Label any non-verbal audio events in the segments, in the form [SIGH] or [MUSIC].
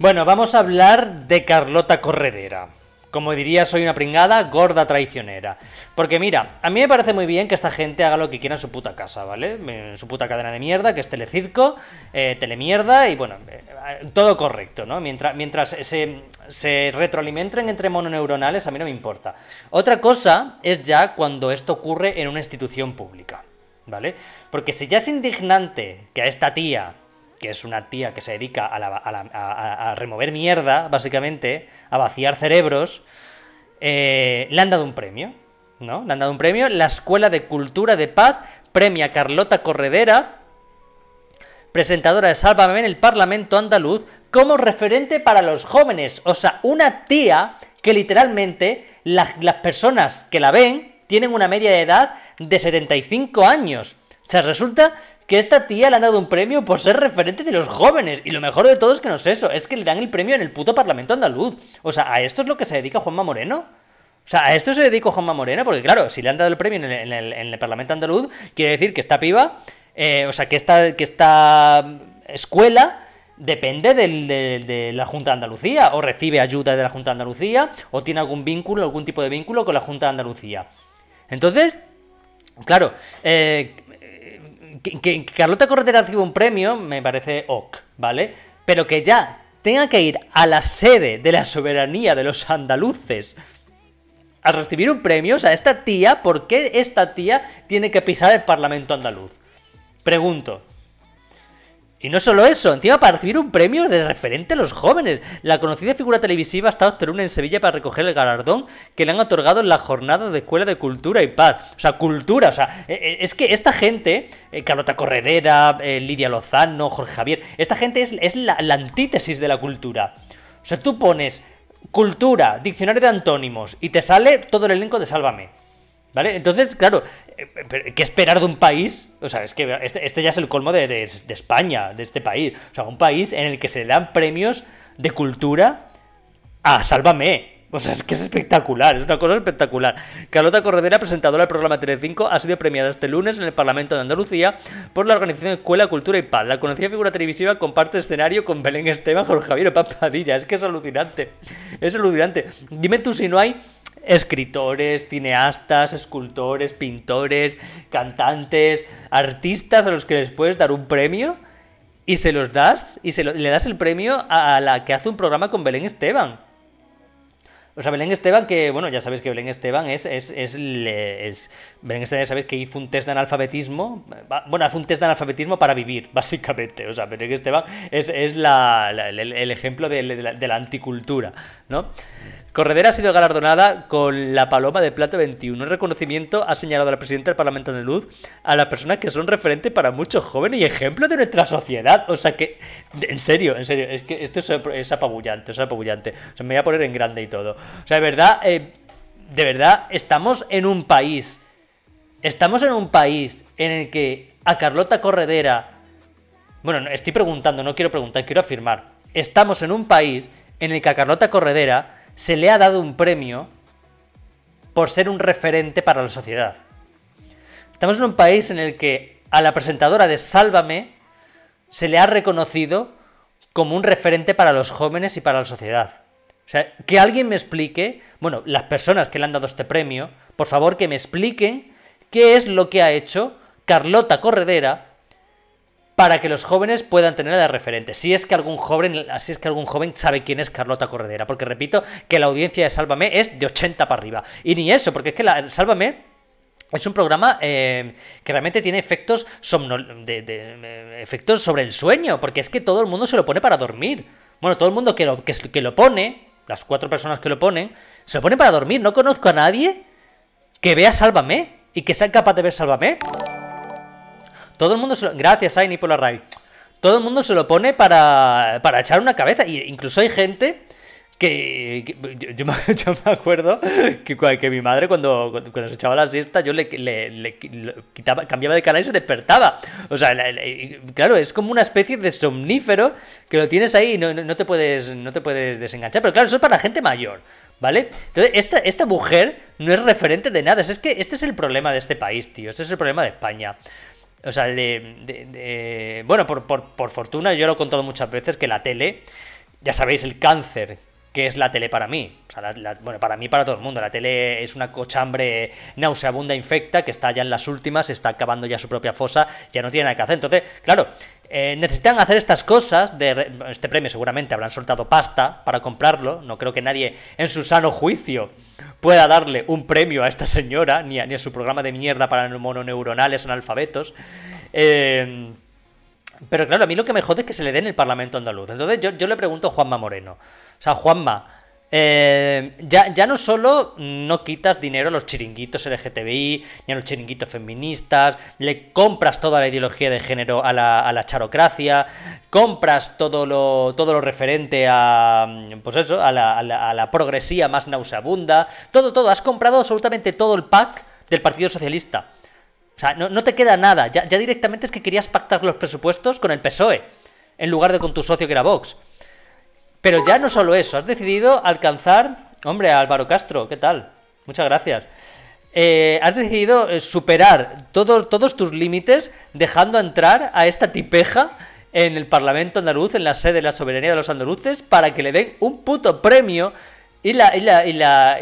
Bueno, vamos a hablar de Carlota Corredera. Como diría, soy una pringada, gorda traicionera. Porque mira, a mí me parece muy bien que esta gente haga lo que quiera en su puta casa, ¿vale? En su puta cadena de mierda, que es Telecirco, eh, Telemierda, y bueno, eh, todo correcto, ¿no? Mientras, mientras se, se retroalimenten entre mononeuronales, a mí no me importa. Otra cosa es ya cuando esto ocurre en una institución pública, ¿vale? Porque si ya es indignante que a esta tía que es una tía que se dedica a, remover mierda, básicamente, a vaciar cerebros, eh, le han dado un premio, ¿no? Le han dado un premio. La Escuela de Cultura de Paz premia Carlota Corredera, presentadora de Sálvame en el Parlamento andaluz, como referente para los jóvenes. O sea, una tía que literalmente las personas que la ven tienen una media de edad de 75 años. O sea, resulta que esta tía le han dado un premio por ser referente de los jóvenes. Y lo mejor de todo es que no es eso, es que le dan el premio en el puto Parlamento andaluz. O sea, ¿a esto es lo que se dedica Juanma Moreno? O sea, ¿a esto se dedica Juanma Moreno? Porque claro, si le han dado el premio en el, Parlamento andaluz, quiere decir que esta piba, eh, o sea, que esta, que esta escuela depende de la Junta de Andalucía, o recibe ayuda de la Junta de Andalucía, o tiene algún vínculo, algún tipo de vínculo con la Junta de Andalucía. Entonces, claro, eh, que, Carlota Corredera reciba un premio me parece ok, ¿vale? Pero que ya tenga que ir a la sede de la soberanía de los andaluces a recibir un premio, o sea, esta tía, ¿por qué esta tía tiene que pisar el Parlamento andaluz? Pregunto. Y no solo eso, encima para recibir un premio de referente a los jóvenes. La conocida figura televisiva ha estado este en Sevilla para recoger el galardón que le han otorgado en la jornada de Escuela de Cultura y Paz. O sea, cultura, o sea, e, e, es que esta gente, eh, Carlota Corredera, eh, Lidia Lozano, Jorge Javier, esta gente es, la, la antítesis de la cultura. O sea, tú pones cultura, diccionario de antónimos y te sale todo el elenco de Sálvame. ¿Vale? Entonces, claro, eh, ¿qué esperar de un país? O sea, es que este, este ya es el colmo de, España, de este país. O sea, un país en el que se le dan premios de cultura a Sálvame. O sea, es que es espectacular, es una cosa espectacular. Carlota Corredera, presentadora del programa Telecinco, ha sido premiada este lunes en el Parlamento de Andalucía por la organización Escuela, Cultura y Paz. La conocida figura televisiva comparte escenario con Belén Esteban, Jorge Javier Papadilla. Es que es alucinante. Es alucinante. Dime tú si no hay escritores, cineastas, escultores, pintores, cantantes, artistas a los que les puedes dar un premio y se los das y se le das el premio a la que hace un programa con Belén Esteban. O sea, Belén Esteban, que, bueno, ya sabéis que Belén Esteban es, es, es, Belén Esteban, ya sabéis que hizo un test de analfabetismo. Bueno, hace un test de analfabetismo para vivir, [LAUGHS] básicamente. O sea, Belén Esteban es, la, el, ejemplo de, de la anticultura, ¿no? Corredera ha sido galardonada con la Paloma de Plata 21. Un reconocimiento ha señalado la presidenta del Parlamento andaluz a las personas que son referentes para muchos jóvenes y ejemplos de nuestra sociedad. O sea que, en serio, en serio, es que esto es, apabullante, es apabullante. O sea, me voy a poner en grande y todo. O sea, de verdad, eh, de verdad, estamos en un país, estamos en un país en el que a Carlota Corredera, bueno, estoy preguntando, no quiero preguntar, quiero afirmar, estamos en un país en el que a Carlota Corredera se le ha dado un premio por ser un referente para la sociedad. Estamos en un país en el que a la presentadora de Sálvame se le ha reconocido como un referente para los jóvenes y para la sociedad. O sea, que alguien me explique, bueno, las personas que le han dado este premio, por favor que me expliquen qué es lo que ha hecho Carlota Corredera para que los jóvenes puedan tener de referente. Si es que algún joven, es que algún joven sabe quién es Carlota Corredera, porque repito que la audiencia de Sálvame es de 80 para arriba. Y ni eso, porque es que la, Sálvame es un programa eh, que realmente tiene efectos, de, eh, efectos sobre el sueño, porque es que todo el mundo se lo pone para dormir. Bueno, todo el mundo que lo, que lo pone, las cuatro personas que lo ponen, se lo pone para dormir. No conozco a nadie que vea Sálvame y que sea capaz de ver Sálvame. Todo el mundo se lo... Gracias, Aini, por la raid. Todo el mundo se lo pone para, para echar una cabeza. Y incluso hay gente que, [LAUGHS] yo, me, acuerdo que, mi madre cuando, cuando, se echaba la siesta yo le, le, quitaba, cambiaba de canal y se despertaba. O sea, claro, es como una especie de somnífero que lo tienes ahí y no, no, te, puedes, no te puedes desenganchar. Pero claro, eso es para gente mayor. ¿Vale? Entonces, esta, esta mujer no es referente de nada. Es que este es el problema de este país, tío. Este es el problema de España. O sea, de, bueno, por, por, fortuna, yo lo he contado muchas veces, que la tele ya sabéis el cáncer que es la tele para mí. bueno, para mí, para todo el mundo. La tele es una cochambre nauseabunda, infecta, que está ya en las últimas, está acabando ya su propia fosa, ya no tiene nada que hacer. Entonces, claro, eh, necesitan hacer estas cosas. De este premio seguramente habrán soltado pasta para comprarlo. No creo que nadie en su sano juicio pueda darle un premio a esta señora, ni a, ni a su programa de mierda para mononeuronales analfabetos. Eh, pero claro, a mí lo que me jode es que se le dé en el Parlamento andaluz. Entonces yo, yo le pregunto a Juanma Moreno. O sea, Juanma, eh, ya, ya, no solo no quitas dinero a los chiringuitos LGTBI, ni a los chiringuitos feministas, le compras toda la ideología de género a la, a la charocracia, compras todo lo, todo lo referente a, pues eso, a la, a la progresía más nauseabunda, todo, todo, has comprado absolutamente todo el pack del Partido Socialista. O sea, no, te queda nada. Ya, directamente es que querías pactar los presupuestos con el PSOE, en lugar de con tu socio que era Vox. Pero ya no solo eso, has decidido alcanzar... Hombre, Álvaro Castro, ¿qué tal? Muchas gracias. Eh, has decidido eh, superar todos tus límites dejando entrar a esta tipeja en el Parlamento andaluz, en la sede de la soberanía de los andaluces, para que le den un puto premio y la, y y la,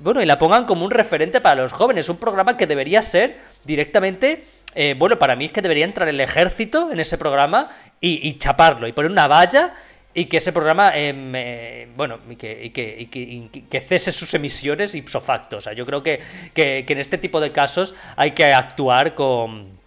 bueno, y la pongan como un referente para los jóvenes. Un programa que debería ser directamente. Eh, bueno, para mí es que debería entrar el ejército en ese programa y, chaparlo y poner una valla y que ese programa, eh, bueno, y que, cese sus emisiones ipso facto. O sea, yo creo que, que, en este tipo de casos hay que actuar con,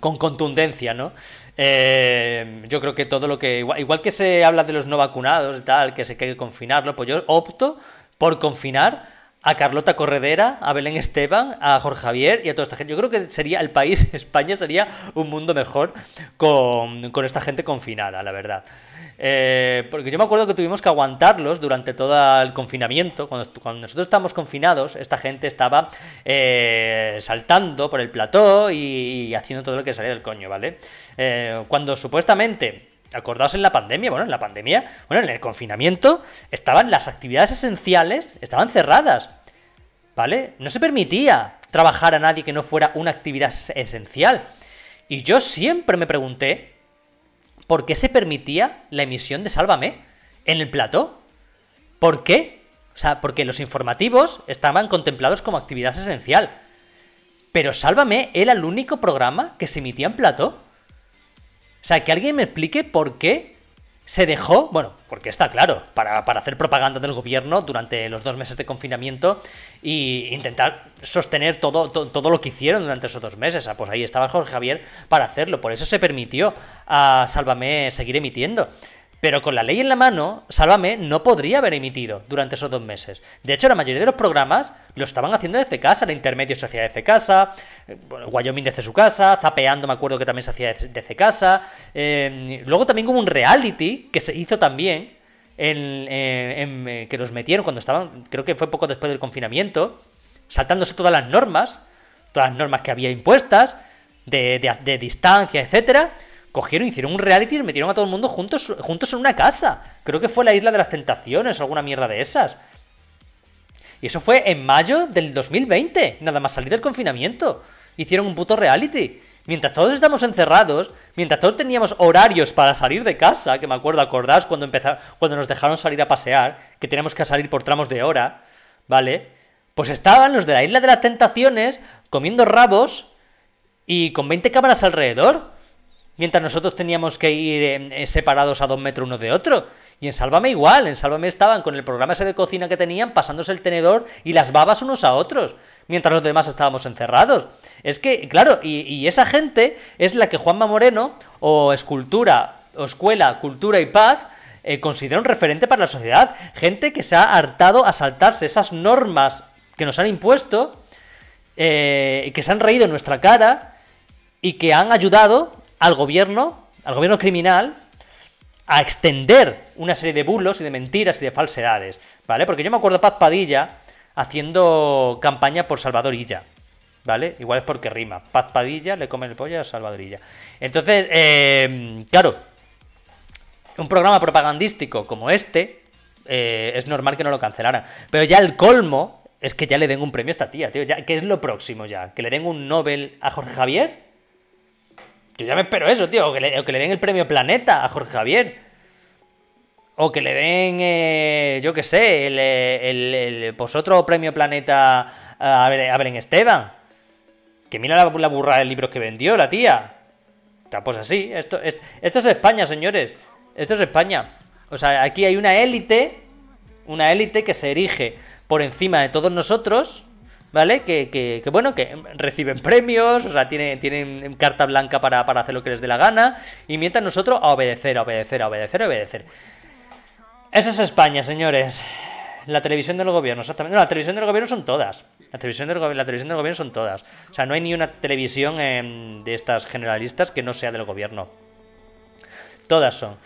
con contundencia, ¿no? Eh, yo creo que todo lo que. Igual, que se habla de los no vacunados y tal, que se hay que confinarlo, pues yo opto por confinar a Carlota Corredera, a Belén Esteban, a Jorge Javier y a toda esta gente. Yo creo que sería el país, [LAUGHS] España sería un mundo mejor con, con esta gente confinada, la verdad. Eh, porque yo me acuerdo que tuvimos que aguantarlos durante todo el confinamiento. Cuando, cuando nosotros estábamos confinados, esta gente estaba eh, saltando por el plató y, haciendo todo lo que salía del coño, ¿vale? Eh, cuando supuestamente acordaos en la pandemia, bueno, en la pandemia, bueno, en el confinamiento, estaban las actividades esenciales, estaban cerradas, ¿vale? No se permitía trabajar a nadie que no fuera una actividad esencial. Y yo siempre me pregunté ¿por qué se permitía la emisión de Sálvame en el plató? ¿Por qué? O sea, porque los informativos estaban contemplados como actividad esencial. Pero Sálvame era el único programa que se emitía en plató. O sea, que alguien me explique por qué se dejó, bueno, porque está claro, para, hacer propaganda del gobierno durante los dos meses de confinamiento e intentar sostener todo, todo, lo que hicieron durante esos dos meses. Ah, pues ahí estaba Jorge Javier para hacerlo, por eso se permitió a Sálvame seguir emitiendo. Pero con la ley en la mano, Sálvame no podría haber emitido durante esos dos meses. De hecho, la mayoría de los programas lo estaban haciendo desde casa. El intermedio se hacía desde casa, eh, Wyoming desde su casa, Zapeando me acuerdo que también se hacía desde casa. Eh, luego también hubo un reality que se hizo también, en, eh, que los metieron cuando estaban, creo que fue poco después del confinamiento, saltándose todas las normas, todas las normas que había impuestas, de, de, de distancia, etcétera cogieron, hicieron un reality y metieron a todo el mundo juntos, juntos en una casa. Creo que fue la Isla de las Tentaciones o alguna mierda de esas. Y eso fue en mayo del 2020, nada más salir del confinamiento. Hicieron un puto reality. Mientras todos estamos encerrados, mientras todos teníamos horarios para salir de casa, que me acuerdo, acordaos cuando cuando nos dejaron salir a pasear, que teníamos que salir por tramos de hora, ¿vale? Pues estaban los de la Isla de las Tentaciones comiendo rabos y con 20 cámaras alrededor. Mientras nosotros teníamos que ir eh, separados a dos metros uno de otro. Y en Sálvame igual, en Sálvame estaban con el programa ese de cocina que tenían, pasándose el tenedor y las babas unos a otros, mientras los demás estábamos encerrados. Es que, claro, y, esa gente es la que Juanma Moreno, o Escultura, o Escuela, Cultura y Paz, eh, considera un referente para la sociedad. Gente que se ha hartado a saltarse esas normas que nos han impuesto, eh, que se han reído en nuestra cara y que han ayudado al gobierno, al gobierno criminal, a extender una serie de bulos y de mentiras y de falsedades, ¿vale? Porque yo me acuerdo Paz Padilla haciendo campaña por Salvador Illa, ¿vale? Igual es porque rima. Paz Padilla le come el pollo a Salvador Illa. Entonces, eh, claro, un programa propagandístico como este, eh, es normal que no lo cancelaran. Pero ya el colmo es que ya le den un premio a esta tía, tío. Ya, ¿Qué es lo próximo ya? ¿Que le den un Nobel a Jorge Javier? Yo ya me espero eso, tío, le, que le den el premio Planeta a Jorge Javier. O que le den, eh, yo qué sé, el, el, el, pues otro premio Planeta a, Belén Esteban. Que mira la, la burra de libros que vendió la tía. Pues así, esto es, esto es España, señores. Esto es España. O sea, aquí hay una élite, una élite que se erige por encima de todos nosotros, ¿vale? Que, que, bueno, que reciben premios, o sea, tienen, tienen carta blanca para, para, hacer lo que les dé la gana, y mientras nosotros a obedecer, a obedecer, a obedecer, a obedecer. Esa es España, señores. La televisión del gobierno, exactamente. No, la televisión del gobierno son todas. La televisión del, la televisión del gobierno son todas. O sea, no hay ni una televisión de estas generalistas que no sea del gobierno. Todas son.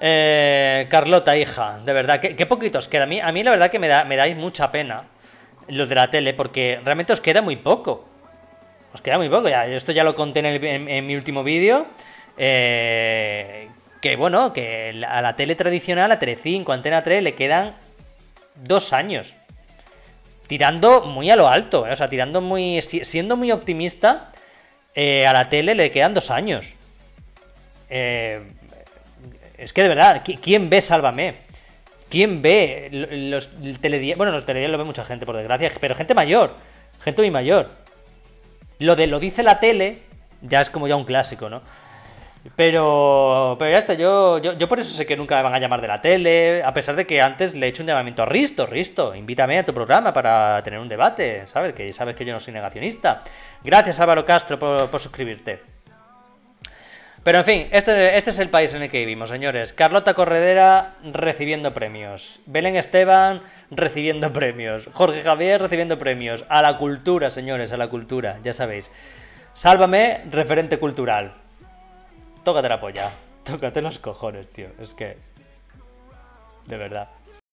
Eh, Carlota, hija, de verdad, qué, poquitos queda. A mí, a mí la verdad que me, da, me dais mucha pena los de la tele, porque realmente os queda muy poco. Os queda muy poco, ya. Esto ya lo conté en, mi último vídeo. Eh, que bueno, que a la tele tradicional, a Tele5, Antena 3, le quedan dos años. Tirando muy a lo alto, eh, o sea, tirando muy. siendo muy optimista, eh, a la tele le quedan dos años. Eh, es que de verdad, ¿quién ve Sálvame? ¿Quién ve los telediarios? Bueno, los telediarios lo ve mucha gente, por desgracia, pero gente mayor, gente muy mayor. Lo de lo dice la tele ya es como ya un clásico, ¿no? Pero, pero ya está, yo, yo, por eso sé que nunca me van a llamar de la tele, a pesar de que antes le he hecho un llamamiento a Risto, Risto, invítame a tu programa para tener un debate, ¿sabes? Que sabes que yo no soy negacionista. Gracias Álvaro Castro por, suscribirte. Pero en fin, este, este, es el país en el que vivimos, señores. Carlota Corredera recibiendo premios. Belén Esteban recibiendo [LAUGHS] premios. Jorge Javier recibiendo premios. A la cultura, señores, a la cultura, ya sabéis. Sálvame, referente cultural. Tócate la polla. Tócate los cojones, tío. Es que... De verdad.